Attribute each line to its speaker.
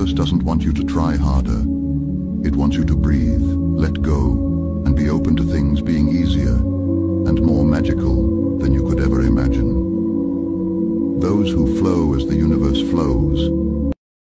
Speaker 1: universe doesn't want you to try harder. It wants you to breathe, let go, and be open to things being easier and more magical than you could ever imagine. Those who flow as the universe flows